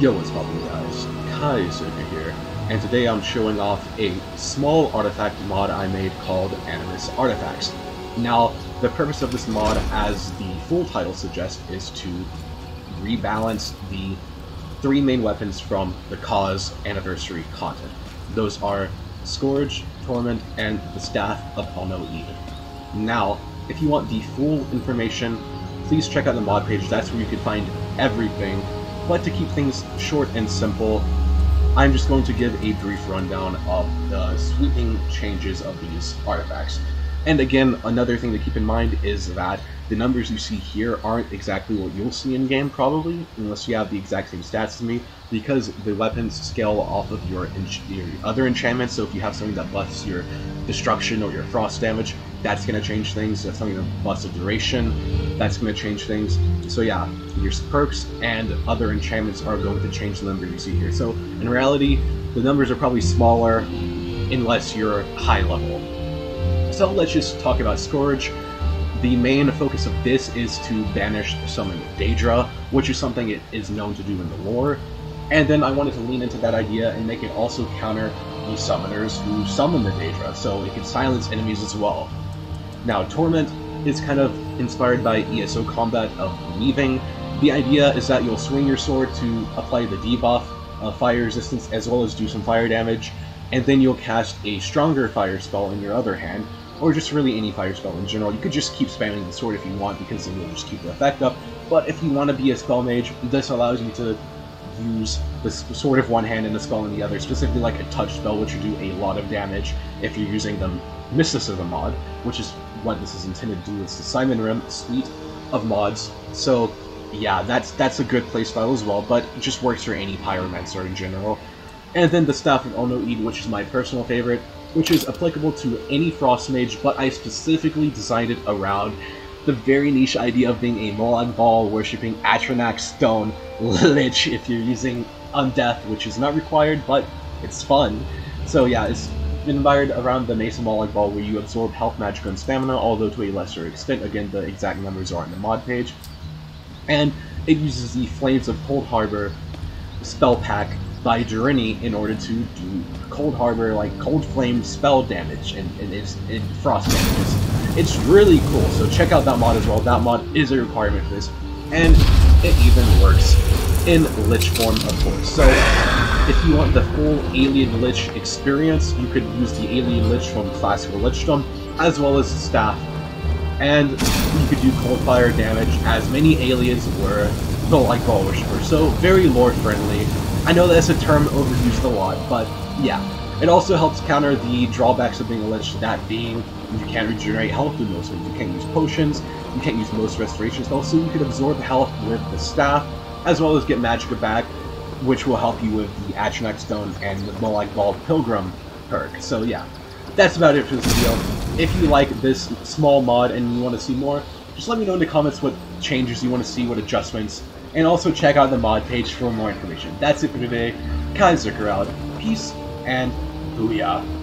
Yo, what's poppin' guys? Kaiserker here, and today I'm showing off a small artifact mod I made called Animus Artifacts. Now, the purpose of this mod, as the full title suggests, is to rebalance the three main weapons from the Cause Anniversary content. Those are Scourge, Torment, and the Staff of Ehlno Ede. Now, if you want the full information, please check out the mod page, that's where you can find everything but to keep things short and simple, I'm just going to give a brief rundown of the sweeping changes of these artifacts. And again, another thing to keep in mind is that the numbers you see here aren't exactly what you'll see in game, probably, unless you have the exact same stats as me, because the weapons scale off of your, your other enchantments. So if you have something that buffs your destruction or your frost damage, that's going to change things. If something that buffs the duration, that's going to change things. So yeah, your perks and other enchantments are going to change the number you see here. So in reality, the numbers are probably smaller unless you're high level. So let's just talk about Scourge. The main focus of this is to banish summon Daedra, which is something it is known to do in the lore. And then I wanted to lean into that idea and make it also counter the summoners who summon the Daedra, so it can silence enemies as well. Now, Torment is kind of inspired by ESO combat of Weaving. The idea is that you'll swing your sword to apply the debuff of fire resistance as well as do some fire damage, and then you'll cast a stronger fire spell in your other hand, or just really any fire spell in general. You could just keep spamming the sword if you want, because then you'll just keep the effect up. But if you want to be a spell mage, this allows you to use the sword of one hand and the spell in the other, specifically like a touch spell, which would do a lot of damage if you're using the Mysticism mod, which is what this is intended to do. It's the Simonrim suite of mods. So yeah, that's that's a good playstyle as well, but it just works for any Pyromancer in general. And then the Staff of Ehlno Ede, which is my personal favorite, which is applicable to any Frost Mage, but I specifically designed it around the very niche idea of being a Molag Bal worshipping Atronach Stone Lich if you're using Undeath, which is not required, but it's fun. So yeah, it's inspired around the Mace of Molag Bal where you absorb health, magic, and stamina, although to a lesser extent. Again, the exact numbers are on the mod page. And it uses the Flames of Coldharbour spell pack by Darenii in order to do Coldharbour, like Cold Flame spell damage and, and, and frost damage. It's really cool, so check out that mod as well. That mod is a requirement for this. And it even works in Lich form, of course. So if you want the full Ayleid Lich experience, you could use the Ayleid Lich from Classical Lichdom, as well as the Staff. And you could do cold fire damage, as many Ayleids were the Molag Bal Worshipper, so very lore friendly. I know that's a term overused a lot, but yeah. It also helps counter the drawbacks of being a Lich, that being you can't regenerate health in most things. You can't use potions, you can't use most restoration spells, so you can absorb health with the staff, as well as get Magicka back, which will help you with the Atronach Stone and the Molag Bal Pilgrim perk. So yeah, that's about it for this video. If you like this small mod and you want to see more, just let me know in the comments what changes you want to see, what adjustments, and also check out the mod page for more information. That's it for today. Kaiser out. Peace and booyah.